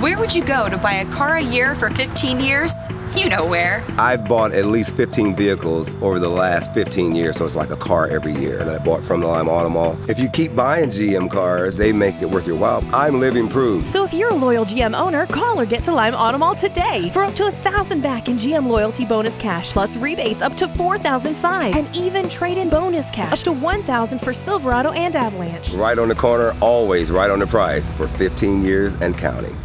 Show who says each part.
Speaker 1: Where would you go to buy a car a year for 15 years? You know where.
Speaker 2: I've bought at least 15 vehicles over the last 15 years, so it's like a car every year that I bought from the Lima Auto Mall. If you keep buying GM cars, they make it worth your while. I'm living proof.
Speaker 3: So if you're a loyal GM owner, call or get to Lima Auto Mall today for up to thousand back in GM loyalty bonus cash, plus rebates up to four thousand five, and even trade-in bonus cash up to one thousand for Silverado and Avalanche.
Speaker 2: Right on the corner, always right on the price for 15 years and counting.